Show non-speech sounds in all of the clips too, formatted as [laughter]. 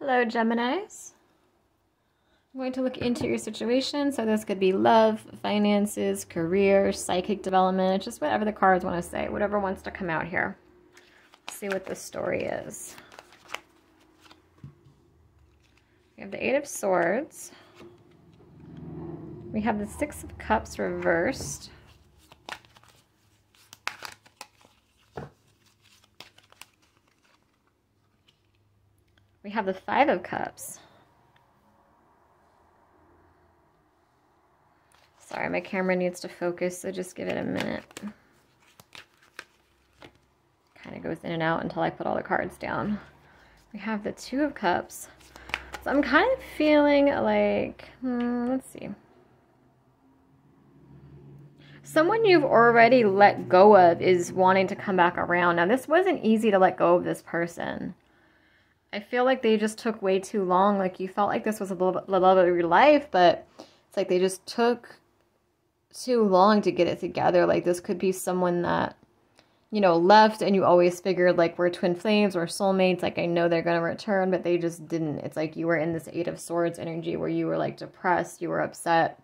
Hello, Geminis. I'm going to look into your situation. So this could be love, finances, career, psychic development, just whatever the cards want to say, whatever wants to come out here. Let's see what the story is. We have the Eight of Swords. We have the Six of Cups reversed. Have the Five of Cups. Sorry, my camera needs to focus, so just give it a minute. Kind of goes in and out until I put all the cards down. We have the Two of Cups. So I'm kind of feeling like, hmm, let's see. Someone you've already let go of is wanting to come back around. Now, this wasn't easy to let go of this person. I feel like they just took way too long. Like, you felt like this was the love of your life, but it's like they just took too long to get it together. Like, this could be someone that you know, left and you always figured like we're twin flames, we're soulmates, like I know they're gonna return, but they just didn't. It's like you were in this eight of swords energy where you were like depressed, you were upset.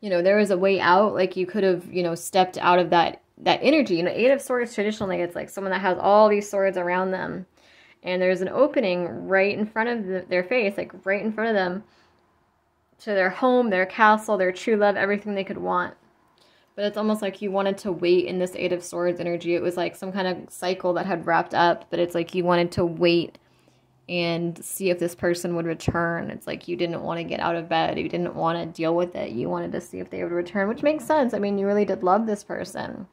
You know, there was a way out, like you could have, you know, stepped out of that that energy. You know, eight of swords traditionally it's like someone that has all these swords around them and there's an opening right in front of the, their face, like right in front of them to their home, their castle, their true love, everything they could want but it's almost like you wanted to wait in this Eight of Swords energy. It was like some kind of cycle that had wrapped up, but it's like you wanted to wait and see if this person would return. It's like you didn't want to get out of bed. You didn't want to deal with it. You wanted to see if they would return, which makes sense. I mean, you really did love this person.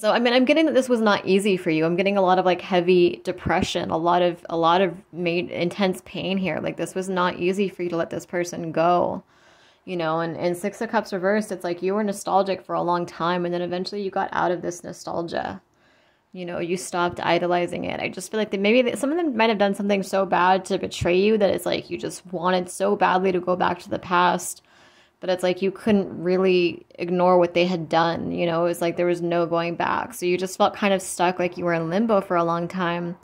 So, I mean, I'm getting that this was not easy for you. I'm getting a lot of like heavy depression, a lot of a lot of made intense pain here. Like this was not easy for you to let this person go you know and, and six of cups reversed it's like you were nostalgic for a long time and then eventually you got out of this nostalgia you know you stopped idolizing it i just feel like that maybe some of them might have done something so bad to betray you that it's like you just wanted so badly to go back to the past but it's like you couldn't really ignore what they had done you know it was like there was no going back so you just felt kind of stuck like you were in limbo for a long time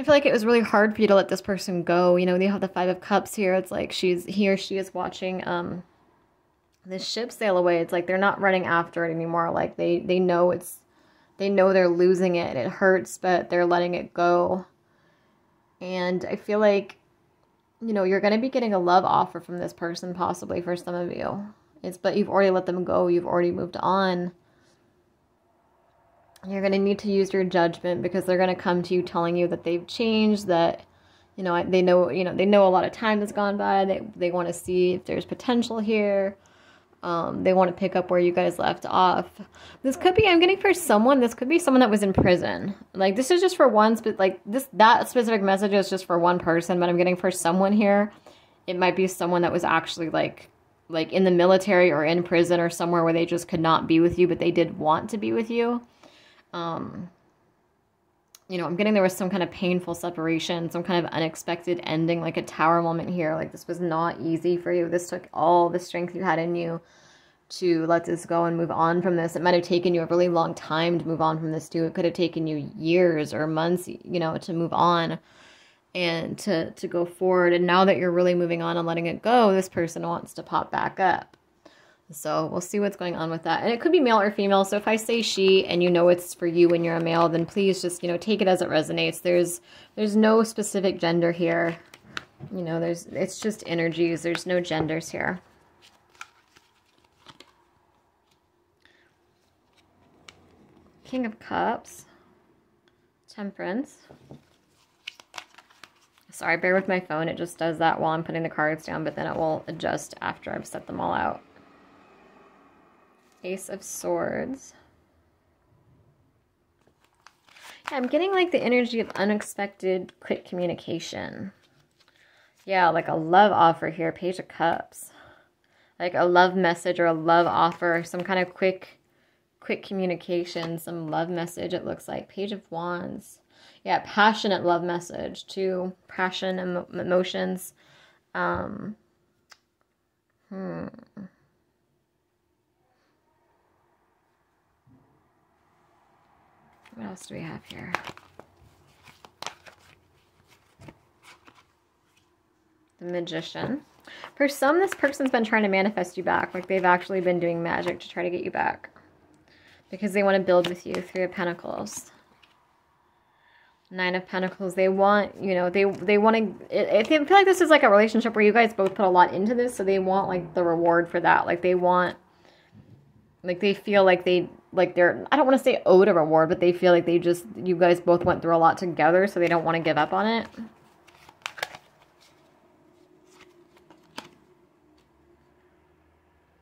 I feel like it was really hard for you to let this person go. You know, they have the Five of Cups here. It's like she's he or she is watching um this ship sail away. It's like they're not running after it anymore. Like they they know it's they know they're losing it. It hurts, but they're letting it go. And I feel like you know, you're going to be getting a love offer from this person possibly for some of you. It's but you've already let them go. You've already moved on you're going to need to use your judgment because they're going to come to you telling you that they've changed that you know they know you know they know a lot of time has gone by they they want to see if there's potential here um, they want to pick up where you guys left off. This could be i'm getting for someone this could be someone that was in prison. Like this is just for one but like this that specific message is just for one person but i'm getting for someone here it might be someone that was actually like like in the military or in prison or somewhere where they just could not be with you but they did want to be with you. Um, you know, I'm getting there was some kind of painful separation, some kind of unexpected ending, like a tower moment here. Like this was not easy for you. This took all the strength you had in you to let this go and move on from this. It might have taken you a really long time to move on from this too. It could have taken you years or months, you know, to move on and to to go forward. And now that you're really moving on and letting it go, this person wants to pop back up. So we'll see what's going on with that. And it could be male or female. So if I say she and you know it's for you when you're a male, then please just, you know, take it as it resonates. There's there's no specific gender here. You know, there's it's just energies. There's no genders here. King of Cups. Temperance. Sorry, bear with my phone. It just does that while I'm putting the cards down, but then it will adjust after I've set them all out. Ace of Swords. Yeah, I'm getting like the energy of unexpected quick communication. Yeah, like a love offer here, Page of Cups. Like a love message or a love offer, some kind of quick quick communication, some love message it looks like. Page of Wands. Yeah, passionate love message too. Passion, emo emotions. Um, hmm. What else do we have here? The Magician. For some, this person's been trying to manifest you back. Like they've actually been doing magic to try to get you back. Because they want to build with you. Three of Pentacles. Nine of Pentacles. They want, you know, they they want to. I feel like this is like a relationship where you guys both put a lot into this, so they want like the reward for that. Like they want, like they feel like they like they're. I don't want to say owed a reward, but they feel like they just you guys both went through a lot together, so they don't want to give up on it.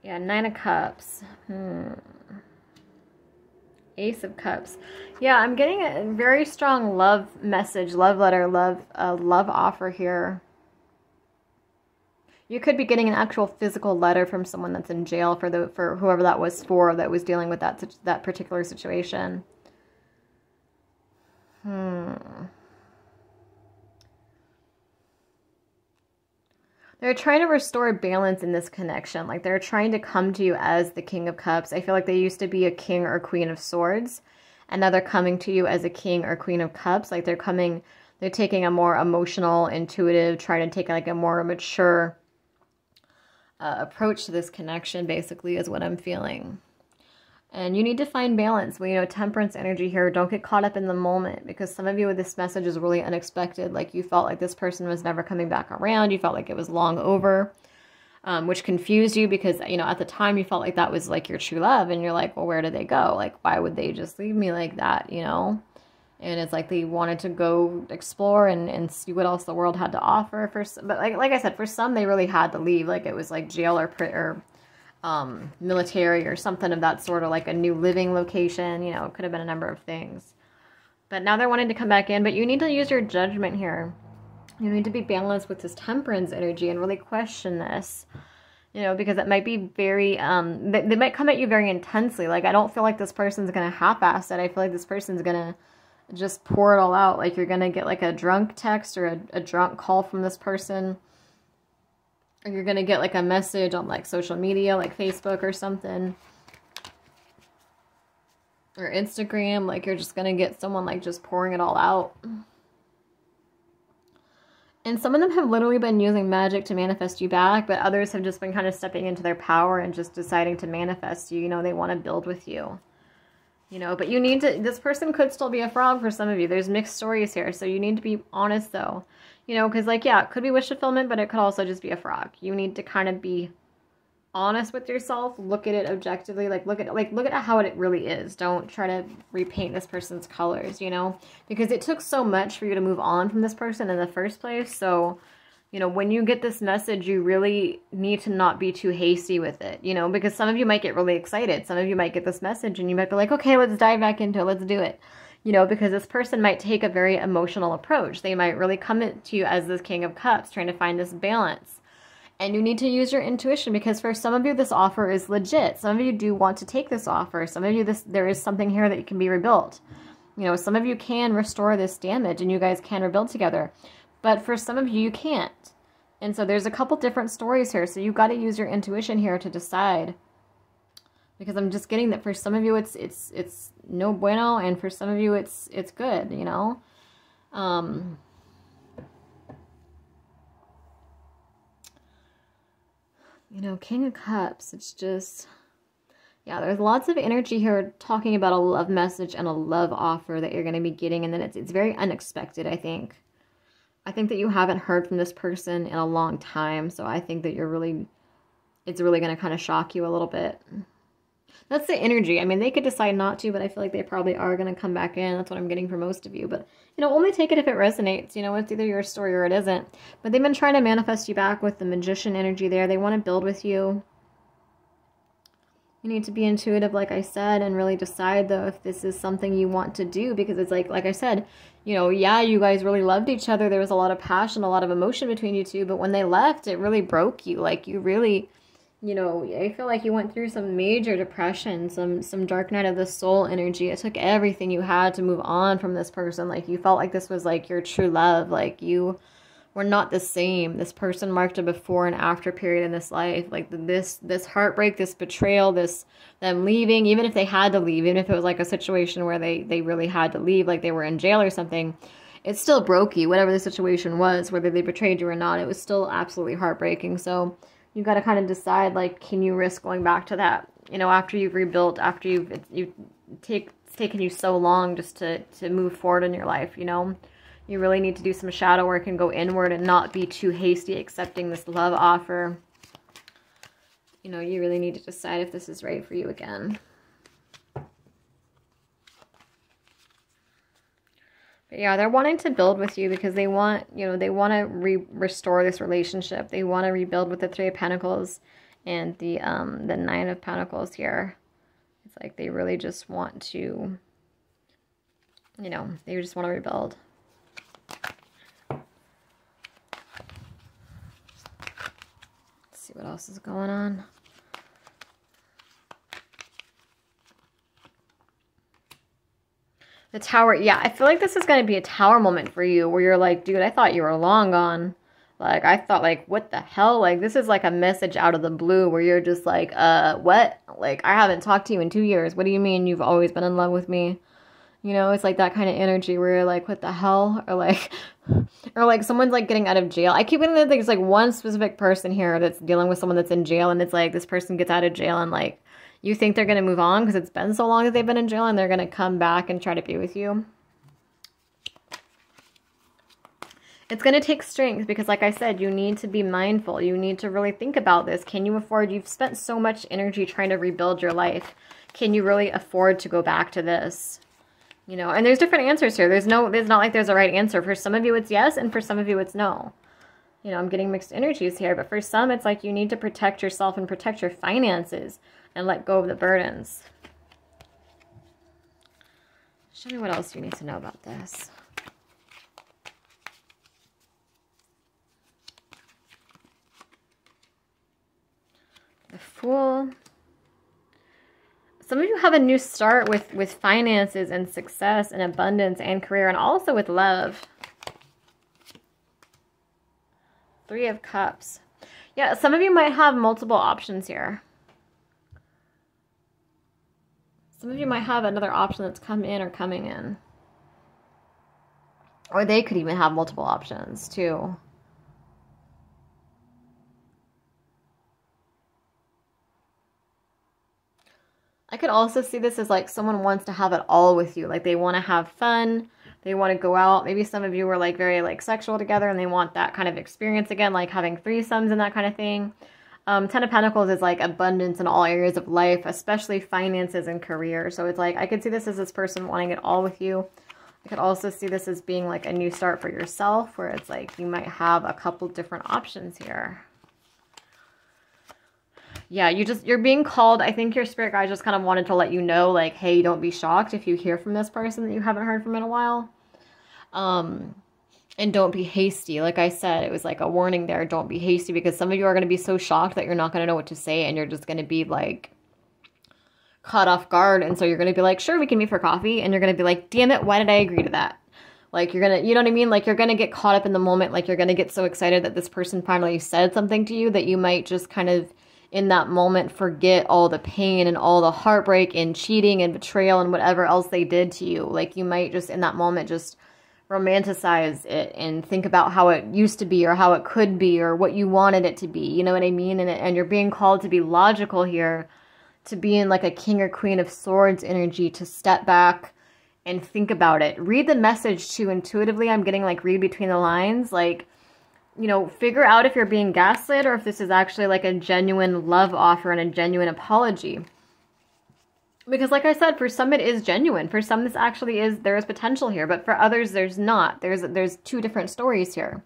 Yeah, Nine of Cups. Hmm. Ace of Cups. Yeah, I'm getting a very strong love message, love letter, love uh, love offer here. You could be getting an actual physical letter from someone that's in jail for the for whoever that was for that was dealing with that that particular situation. Hmm. They're trying to restore balance in this connection. Like they're trying to come to you as the King of Cups. I feel like they used to be a King or Queen of Swords. And now they're coming to you as a King or Queen of Cups. Like they're coming, they're taking a more emotional, intuitive, trying to take like a more mature uh, approach to this connection, basically, is what I'm feeling. And you need to find balance. Well, you know, temperance energy here. Don't get caught up in the moment because some of you with this message is really unexpected. Like you felt like this person was never coming back around. You felt like it was long over, um, which confused you because, you know, at the time you felt like that was like your true love. And you're like, well, where did they go? Like, why would they just leave me like that, you know? And it's like they wanted to go explore and, and see what else the world had to offer. For, but like, like I said, for some, they really had to leave. Like it was like jail or, or um, military or something of that sort, or like a new living location. You know, it could have been a number of things. But now they're wanting to come back in, but you need to use your judgment here. You need to be balanced with this temperance energy and really question this. You know, because it might be very, um, they, they might come at you very intensely. Like, I don't feel like this person's going to half ass it. I feel like this person's going to just pour it all out. Like, you're going to get like a drunk text or a, a drunk call from this person or you're going to get like a message on like social media, like Facebook or something. Or Instagram, like you're just going to get someone like just pouring it all out. And some of them have literally been using magic to manifest you back, but others have just been kind of stepping into their power and just deciding to manifest you. You know, they want to build with you. You know, but you need to, this person could still be a frog for some of you. There's mixed stories here. So you need to be honest though. You know, because like, yeah, it could be wish fulfillment, but it could also just be a frog. You need to kind of be honest with yourself. Look at it objectively. Like, look at like look at how it really is. Don't try to repaint this person's colors, you know? Because it took so much for you to move on from this person in the first place. So, you know, when you get this message, you really need to not be too hasty with it, you know, because some of you might get really excited. Some of you might get this message and you might be like, okay, let's dive back into it. Let's do it you know, because this person might take a very emotional approach. They might really come to you as this King of Cups, trying to find this balance. And you need to use your intuition because for some of you, this offer is legit. Some of you do want to take this offer. Some of you, this there is something here that can be rebuilt. You know, some of you can restore this damage and you guys can rebuild together. But for some of you, you can't. And so there's a couple different stories here. So you've got to use your intuition here to decide because I'm just getting that for some of you it's it's it's no bueno and for some of you it's it's good, you know. Um you know, King of Cups, it's just yeah, there's lots of energy here talking about a love message and a love offer that you're going to be getting and then it's it's very unexpected, I think. I think that you haven't heard from this person in a long time, so I think that you're really it's really going to kind of shock you a little bit. That's the energy. I mean, they could decide not to, but I feel like they probably are going to come back in. That's what I'm getting for most of you. But, you know, only take it if it resonates. You know, it's either your story or it isn't. But they've been trying to manifest you back with the magician energy there. They want to build with you. You need to be intuitive, like I said, and really decide, though, if this is something you want to do. Because it's like, like I said, you know, yeah, you guys really loved each other. There was a lot of passion, a lot of emotion between you two. But when they left, it really broke you. Like, you really you know, I feel like you went through some major depression, some some dark night of the soul energy. It took everything you had to move on from this person. Like you felt like this was like your true love. Like you were not the same. This person marked a before and after period in this life. Like this this heartbreak, this betrayal, this them leaving, even if they had to leave, even if it was like a situation where they they really had to leave, like they were in jail or something it still broke you, whatever the situation was, whether they betrayed you or not. It was still absolutely heartbreaking. So you got to kind of decide, like, can you risk going back to that? You know, after you've rebuilt, after you've you take it's taken you so long just to to move forward in your life. You know, you really need to do some shadow work and go inward and not be too hasty accepting this love offer. You know, you really need to decide if this is right for you again. But yeah, they're wanting to build with you because they want, you know, they want to re restore this relationship. They want to rebuild with the Three of Pentacles and the um the Nine of Pentacles here. It's like they really just want to, you know, they just want to rebuild. Let's see what else is going on. The tower, yeah, I feel like this is going to be a tower moment for you where you're like, dude, I thought you were long gone. Like, I thought, like, what the hell? Like, this is like a message out of the blue where you're just like, uh, what? Like, I haven't talked to you in two years. What do you mean you've always been in love with me? You know, it's like that kind of energy where you're like, what the hell? Or like, [laughs] or like someone's like getting out of jail. I keep getting that there's like one specific person here that's dealing with someone that's in jail and it's like this person gets out of jail and like you think they're going to move on because it's been so long that they've been in jail and they're going to come back and try to be with you. It's going to take strength because, like I said, you need to be mindful. You need to really think about this. Can you afford? You've spent so much energy trying to rebuild your life. Can you really afford to go back to this? You know, and there's different answers here. There's no, there's not like there's a right answer. For some of you, it's yes, and for some of you, it's no. You know, I'm getting mixed energies here, but for some, it's like you need to protect yourself and protect your finances and let go of the burdens. Show me what else you need to know about this. The Fool. Some of you have a new start with, with finances and success and abundance and career and also with love. Three of Cups. Yeah, some of you might have multiple options here. Some of you might have another option that's come in or coming in. Or they could even have multiple options too. Could also see this as like someone wants to have it all with you. Like they want to have fun. They want to go out. Maybe some of you were like very like sexual together and they want that kind of experience again, like having threesomes and that kind of thing. Um, Ten of Pentacles is like abundance in all areas of life, especially finances and career. So it's like, I could see this as this person wanting it all with you. I could also see this as being like a new start for yourself, where it's like you might have a couple different options here. Yeah, you just, you're being called. I think your spirit guide just kind of wanted to let you know, like, hey, don't be shocked if you hear from this person that you haven't heard from in a while. Um, and don't be hasty. Like I said, it was like a warning there. Don't be hasty because some of you are going to be so shocked that you're not going to know what to say and you're just going to be like caught off guard. And so you're going to be like, sure, we can meet for coffee. And you're going to be like, damn it, why did I agree to that? Like you're going to, you know what I mean? Like you're going to get caught up in the moment. Like you're going to get so excited that this person finally said something to you that you might just kind of in that moment forget all the pain and all the heartbreak and cheating and betrayal and whatever else they did to you. Like you might just in that moment just romanticize it and think about how it used to be or how it could be or what you wanted it to be. You know what I mean? And, and you're being called to be logical here, to be in like a king or queen of swords energy, to step back and think about it. Read the message too intuitively. I'm getting like read between the lines. Like, you know, figure out if you're being gaslit or if this is actually like a genuine love offer and a genuine apology. Because like i said for some it is genuine. For some this actually is there is potential here but for others there's not. There's there's two different stories here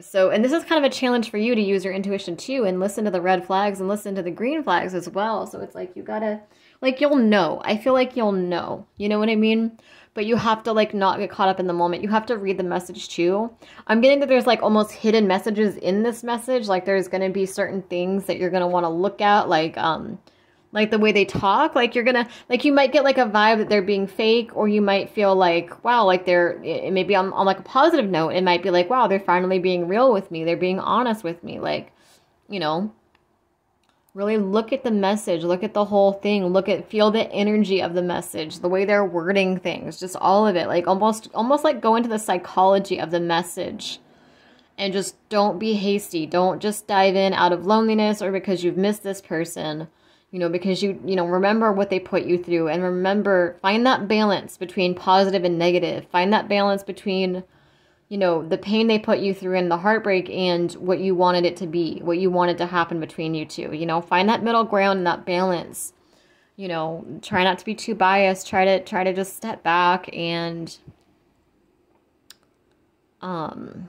so and this is kind of a challenge for you to use your intuition too and listen to the red flags and listen to the green flags as well. So it's like you gotta like you'll know. I feel like you'll know. You know what i mean? But you have to like not get caught up in the moment. You have to read the message too. I'm getting that there's like almost hidden messages in this message. Like there's gonna be certain things that you're gonna want to look at. Like um like the way they talk like you're gonna like you might get like a vibe that they're being fake or you might feel like wow like they're it, maybe on, on like a positive note it might be like wow they're finally being real with me they're being honest with me like you know Really look at the message, look at the whole thing, look at feel the energy of the message, the way they're wording things, just all of it. Like almost almost like go into the psychology of the message. And just don't be hasty. Don't just dive in out of loneliness or because you've missed this person. You know, because you, you know, remember what they put you through and remember, find that balance between positive and negative. Find that balance between you know, the pain they put you through and the heartbreak and what you wanted it to be, what you wanted to happen between you two. You know, find that middle ground and that balance. You know, try not to be too biased. Try to try to just step back and um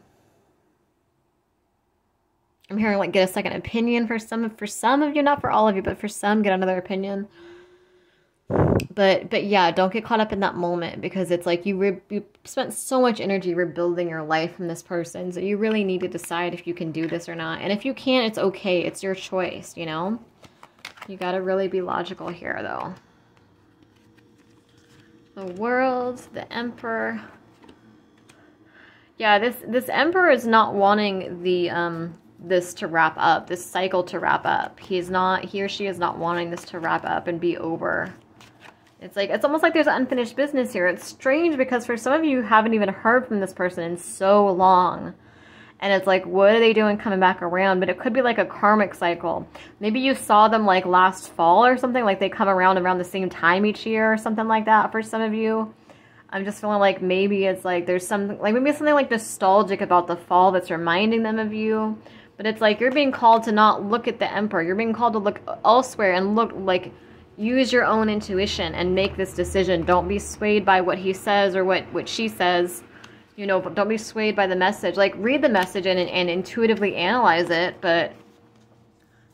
I'm hearing like get a second opinion for some for some of you, not for all of you, but for some get another opinion. But but yeah don't get caught up in that moment because it's like you re- you spent so much energy rebuilding your life from this person so you really need to decide if you can do this or not. And if you can't it's okay. It's your choice you know? You got to really be logical here though. The world the emperor. Yeah this this emperor is not wanting the um this to wrap up this cycle to wrap up he's not he or she is not wanting this to wrap up and be over it's like, it's almost like there's unfinished business here. It's strange because for some of you, you haven't even heard from this person in so long. And it's like, what are they doing coming back around? But it could be like a karmic cycle. Maybe you saw them like last fall or something, like they come around around the same time each year or something like that for some of you. I'm just feeling like maybe it's like there's something, like maybe something like nostalgic about the fall that's reminding them of you. But it's like you're being called to not look at the emperor. You're being called to look elsewhere and look like use your own intuition and make this decision. Don't be swayed by what he says or what, what she says. You know, don't be swayed by the message. Like, read the message and, and intuitively analyze it, but,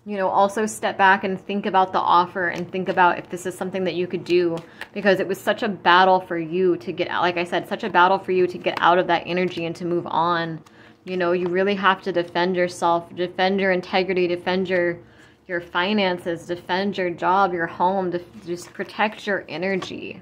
you know, also step back and think about the offer and think about if this is something that you could do because it was such a battle for you to get. Like I said, such a battle for you to get out of that energy and to move on. You know, you really have to defend yourself, defend your integrity, defend your your finances, defend your job, your home, to just protect your energy.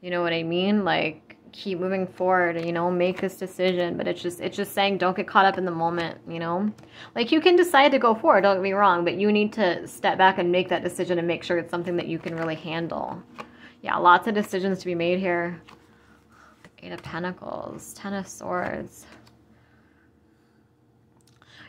You know what I mean? Like keep moving forward you know make this decision. But it's just it's just saying don't get caught up in the moment you know? Like you can decide to go forward don't get me wrong but you need to step back and make that decision and make sure it's something that you can really handle. Yeah lots of decisions to be made here. Eight of pentacles ten of swords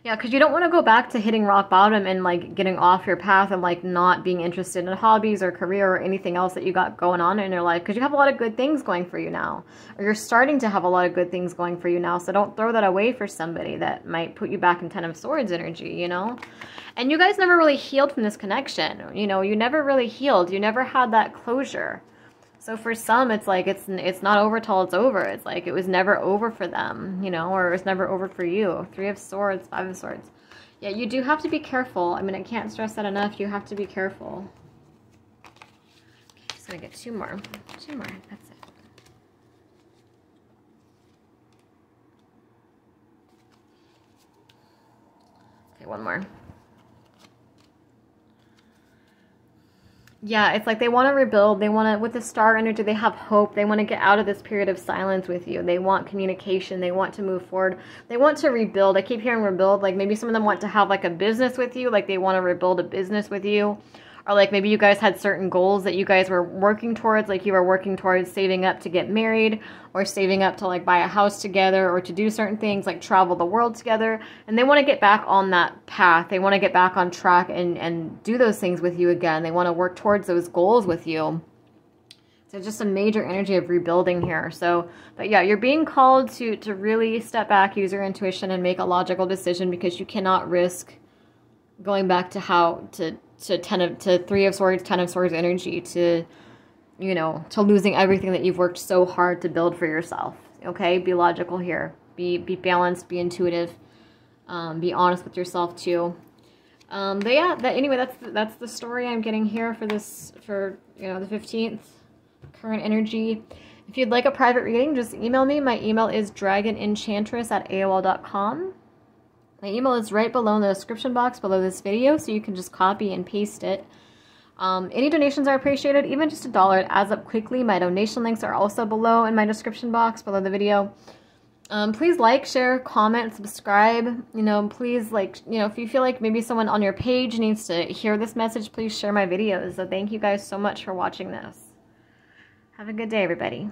yeah, because you don't want to go back to hitting rock bottom and like getting off your path and like not being interested in hobbies or career or anything else that you got going on in your life because you have a lot of good things going for you now or you're starting to have a lot of good things going for you now. So don't throw that away for somebody that might put you back in Ten of Swords energy, you know? And you guys never really healed from this connection. You know, you never really healed. You never had that closure. So for some, it's like it's it's not over till it's over. It's like it was never over for them, you know, or it was never over for you. Three of Swords, Five of Swords. Yeah, you do have to be careful. I mean, I can't stress that enough. You have to be careful. Okay, just gonna get two more. Two more. That's it. Okay, one more. Yeah, it's like they want to rebuild. They want to, with the star energy, they have hope. They want to get out of this period of silence with you. They want communication. They want to move forward. They want to rebuild. I keep hearing rebuild. Like maybe some of them want to have like a business with you. Like they want to rebuild a business with you or like maybe you guys had certain goals that you guys were working towards like you were working towards saving up to get married or saving up to like buy a house together or to do certain things like travel the world together. And they want to get back on that path. They want to get back on track and and do those things with you again. They want to work towards those goals with you. So just a major energy of rebuilding here. So but yeah you're being called to to really step back use your intuition and make a logical decision because you cannot risk going back to how to to ten of to three of swords, ten of swords energy to you know, to losing everything that you've worked so hard to build for yourself. Okay? Be logical here. Be be balanced, be intuitive. Um, be honest with yourself too. Um, but yeah, that anyway, that's the, that's the story I'm getting here for this for you know the 15th current energy. If you'd like a private reading, just email me. My email is dragonenchantress at AOL.com. My email is right below in the description box below this video, so you can just copy and paste it. Um, any donations are appreciated, even just a dollar, it adds up quickly. My donation links are also below in my description box below the video. Um, please like, share, comment, subscribe. You know, please like, you know, if you feel like maybe someone on your page needs to hear this message, please share my videos. So thank you guys so much for watching this. Have a good day, everybody.